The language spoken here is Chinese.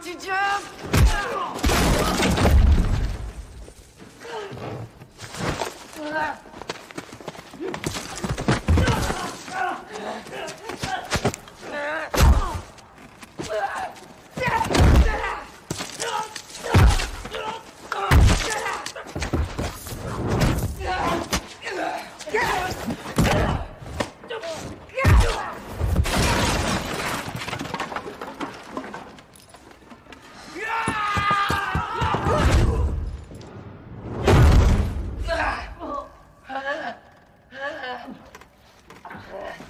几斤。Yeah. Oh.